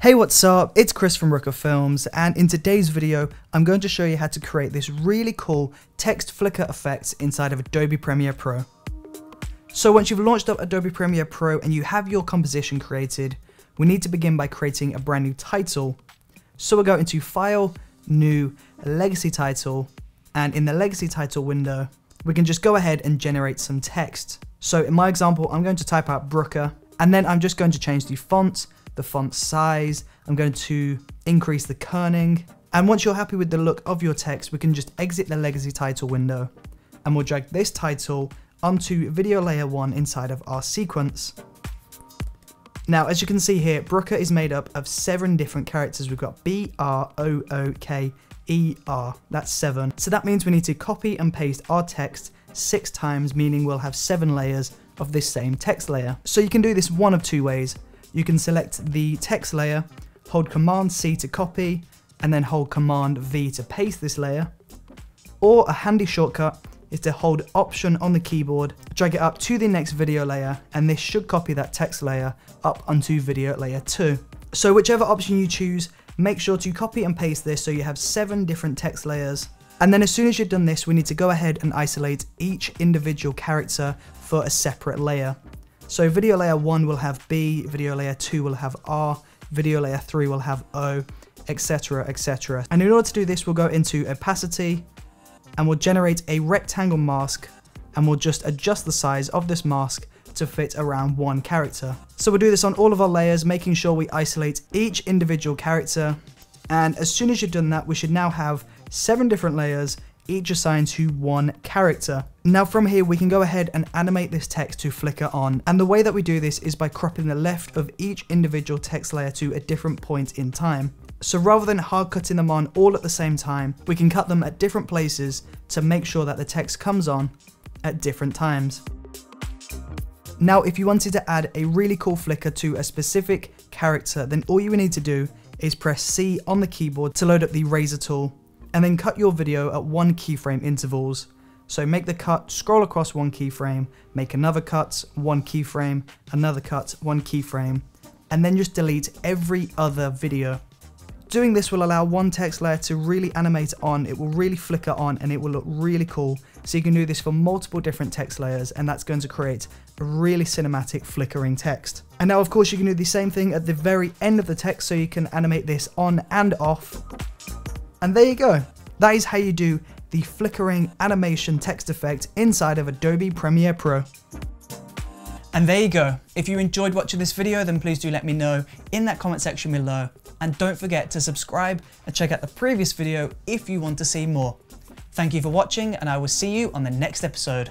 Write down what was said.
Hey what's up, it's Chris from Brooker Films and in today's video I'm going to show you how to create this really cool text flicker effect inside of Adobe Premiere Pro. So once you've launched up Adobe Premiere Pro and you have your composition created, we need to begin by creating a brand new title. So we'll go into File, New, Legacy Title, and in the Legacy Title window, we can just go ahead and generate some text. So in my example, I'm going to type out Brooker, and then I'm just going to change the font the font size. I'm going to increase the kerning. And once you're happy with the look of your text, we can just exit the legacy title window and we'll drag this title onto video layer one inside of our sequence. Now, as you can see here, Brooker is made up of seven different characters. We've got B, R, O, O, K, E, R. That's seven. So that means we need to copy and paste our text six times, meaning we'll have seven layers of this same text layer. So you can do this one of two ways you can select the text layer, hold Command C to copy, and then hold Command V to paste this layer. Or a handy shortcut is to hold Option on the keyboard, drag it up to the next video layer, and this should copy that text layer up onto video layer 2. So whichever option you choose, make sure to copy and paste this so you have seven different text layers. And then as soon as you've done this, we need to go ahead and isolate each individual character for a separate layer. So video layer 1 will have B, video layer 2 will have R, video layer 3 will have O, etc, etc. And in order to do this, we'll go into opacity and we'll generate a rectangle mask and we'll just adjust the size of this mask to fit around one character. So we'll do this on all of our layers, making sure we isolate each individual character. And as soon as you've done that, we should now have seven different layers each assigned to one character. Now from here we can go ahead and animate this text to flicker on and the way that we do this is by cropping the left of each individual text layer to a different point in time. So rather than hard cutting them on all at the same time, we can cut them at different places to make sure that the text comes on at different times. Now if you wanted to add a really cool flicker to a specific character then all you need to do is press C on the keyboard to load up the razor tool and then cut your video at one keyframe intervals. So make the cut, scroll across one keyframe, make another cut, one keyframe, another cut, one keyframe, and then just delete every other video. Doing this will allow one text layer to really animate on, it will really flicker on, and it will look really cool. So you can do this for multiple different text layers, and that's going to create a really cinematic flickering text. And now of course you can do the same thing at the very end of the text, so you can animate this on and off. And there you go. That is how you do the flickering animation text effect inside of Adobe Premiere Pro. And there you go. If you enjoyed watching this video, then please do let me know in that comment section below. And don't forget to subscribe and check out the previous video if you want to see more. Thank you for watching and I will see you on the next episode.